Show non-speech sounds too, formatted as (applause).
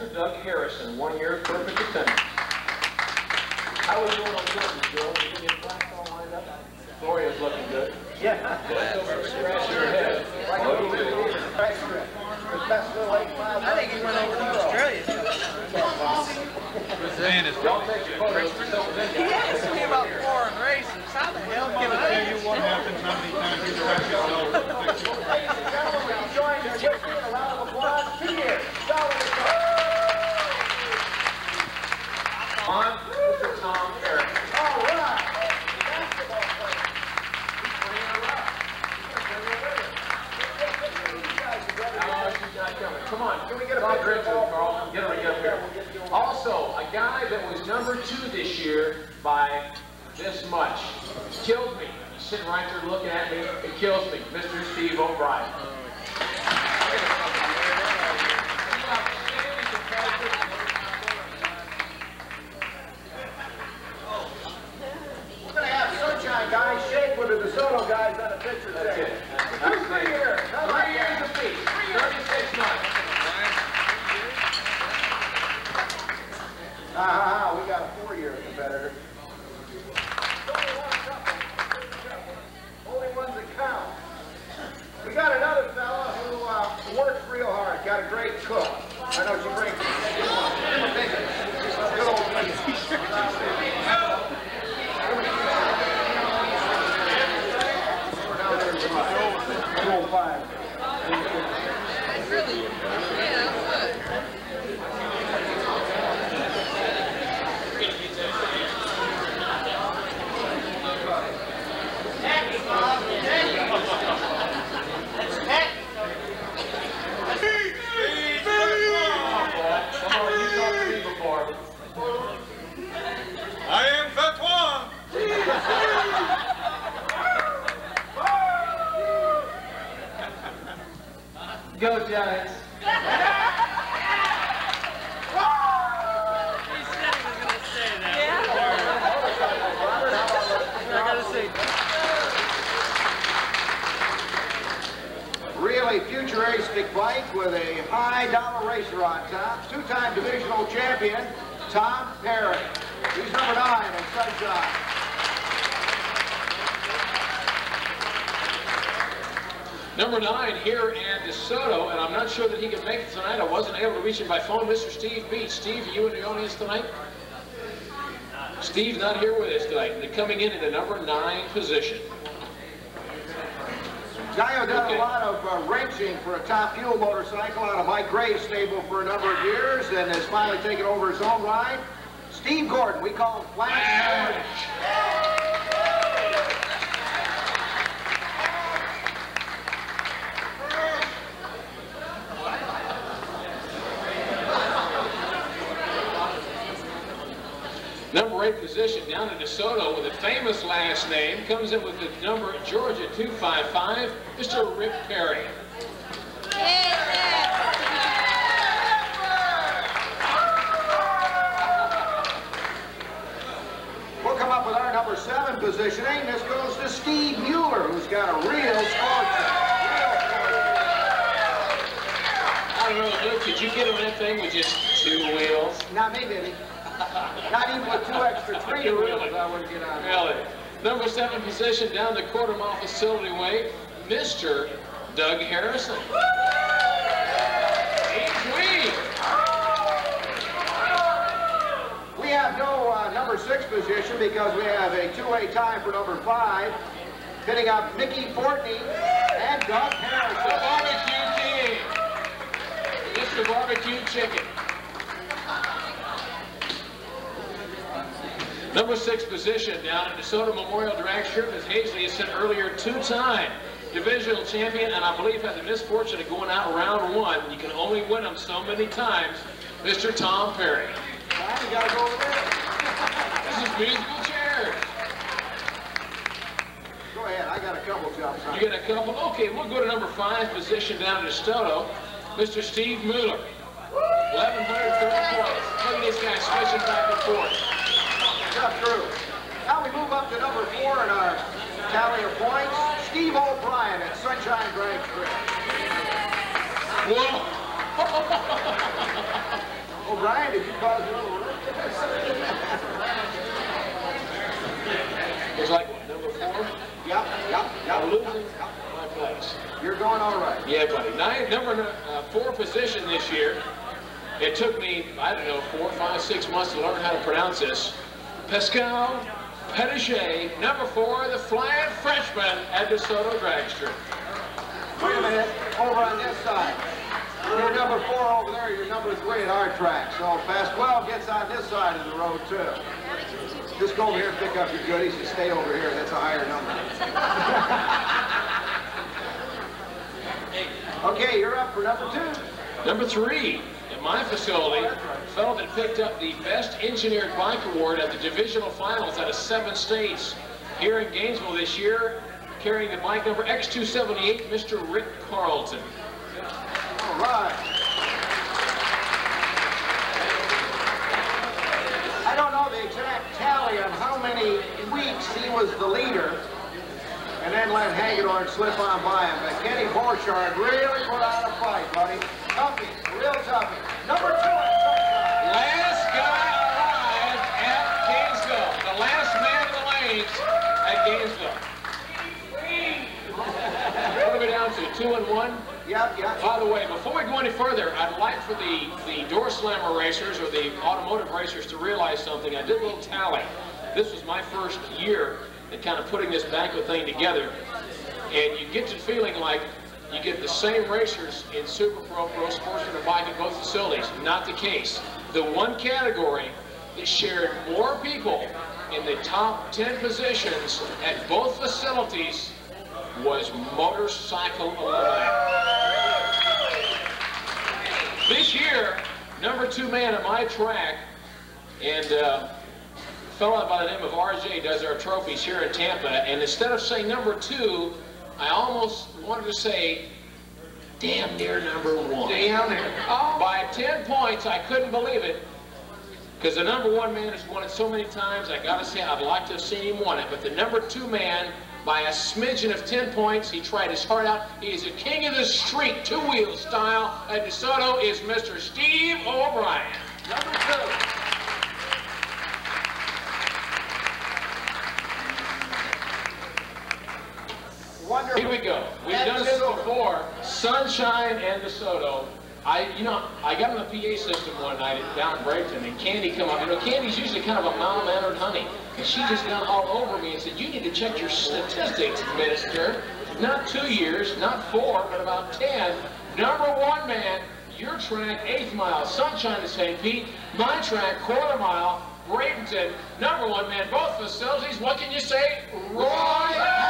Mr. Doug Harrison, one year perfect attendance. How was doing on Jordan, Joe? Did you get flags all lined up? Gloria's looking good. Yeah. Scratch your head. Like a little bit of price trip. Best little eight miles. I think he went over to Australia. Y'all take your photos. He asked me about foreign races. How the hell can I? Ladies and gentlemen, will you join us (laughs) with me in a round of applause? Pierre, solid On, Mr. Tom Eric. All right. Basketball player. Oh, she's not coming. Come on. Can we get a Talk picture her of into it, all- Carl. Get her to get up here. Also, a guy that was number two this year by this much. Killed me. Sitting right there looking at me. It kills me. Mr. Steve O'Brien. We're gonna have Sunshine guys shake with the DeSoto guys on a picture That's today. it. Three years. How about Three years that? apiece. Thirty-six months. Ah, ah, ah, we got a four-year competitor. Only one couple. Only ones that count. We got another fella who uh, works real hard, got a great cook. I know she brings good old Good old five. Come on, you talked to me before. I am Fatois. Go Giants. He said he was going to say that. They're going to say, Really futuristic bike with a high dollar racer on top. Two-time divisional champion, Tom Perry. He's number nine in Sunshine. Number nine here in DeSoto, and I'm not sure that he can make it tonight. I wasn't able to reach him by phone. Mr. Steve Beach. Steve, are you in the audience tonight? Steve's not here with us tonight. They're coming in at the number nine position. Done Okay. a lot of uh, wrenching for a top fuel motorcycle out of Mike Gray's stable for a number of years and has finally taken over his own ride. Steve Gordon, we call him Flash Gordon. Eight position down in DeSoto with a famous last name comes in with the number Georgia 255, Mr. Rick Perry. We'll come up with our number seven positioning. This goes to Steve Mueller, who's got a real scorcher. I don't Luke, could you get on that thing with just two wheels? Not me, baby. Not even with two extra (laughs) three wheels, I wouldn't get on. Really? Number seven position down the quarter mile facility way, Mr. Doug Harrison. He's we. We have no uh, number six position because we have a two-way tie for number five, pitting up Mickey Fortney and Doug Harrison. Barbecue Barbecue Chicken. Number six position down in DeSoto Memorial Drag Strip, as Hasley has said earlier, two-time divisional champion, and I believe had the misfortune of going out round one. You can only win them so many times. Mr. Tom Perry. Brian, you gotta go over there. This is musical chairs. Go ahead, I got a couple on You got a couple. Okay, we'll go to number five position down in DeSoto. Mr. Steve Mueller. 1,130 points. Look at this guy switching back and forth. Got through. Now we move up to number four in our tally of points. Steve O'Brien at Sunshine Drag Strip. Whoa! (laughs) O'Brien, did you cause a little? It's like what, number four? Yep, yep, I'm yep. losing my place. You're going all right. Yeah, buddy. Nine, number uh, four position this year. It took me, I don't know, four, five, six months to learn how to pronounce this. Pascal Petitchet, number four, the flying Frenchman at DeSoto Drag Strip. Wait a minute, over on this side. You're number four over there, you're number three at our track. So Pasquale gets on this side of the road too. Just go over here and pick up your goodies and stay over here, that's a higher number. (laughs) Okay, you're up for number two. Number three, in my facility, fellow that picked up the Best Engineered Bike Award at the divisional finals out of seven states here in Gainesville this year, carrying the bike number X278, Mr. Rick Carlton. All right. I don't know the exact tally on how many weeks he was the leader and then let Hagedorn slip on by him. But Kenny Borchardt really put on a fight, buddy. Toughie, real toughie. Number two. Last guy alive at Gainesville. The last man in the lanes at Gainesville. What are we down to? Two and one? Yep, yep. By the way, before we go any further, I'd like for the, the door slammer racers or the automotive racers to realize something. I did a little tally. This was my first year in kind of putting this banquet thing together. And you get to feeling like you get the same racers in Super Pro, Pro Sportsman, and Bike at both facilities. Not the case. The one category that shared more people in the top 10 positions at both facilities was motorcycle alone. This year, number two man at my track, and uh, fellow by the name of RJ does our trophies here in Tampa, and instead of saying number two, I almost wanted to say damn near number one. Down there. Oh. By 10 points, I couldn't believe it. Because the number one man has won it so many times, I gotta say, I'd like to have seen him won it. But the number two man, by a smidgen of 10 points, he tried his heart out. He is a king of the street, two-wheel style. At DeSoto is Mr. Steve O'Brien. Number two. Wonderful. Here we go. We've done this before. Sunshine and DeSoto. I, you know, I got on the PA system one night down in Bradenton, and Candy come up. You know, Candy's usually kind of a mild-mannered honey, and she just got all over me and said, "You need to check your statistics, Minister. Not two years, not four, but about ten. Number one man, your track, eighth mile, Sunshine to St. Pete. My track, quarter mile, Bradenton. Number one man, both facilities. What can you say? Roy